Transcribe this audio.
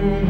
Mm-hmm.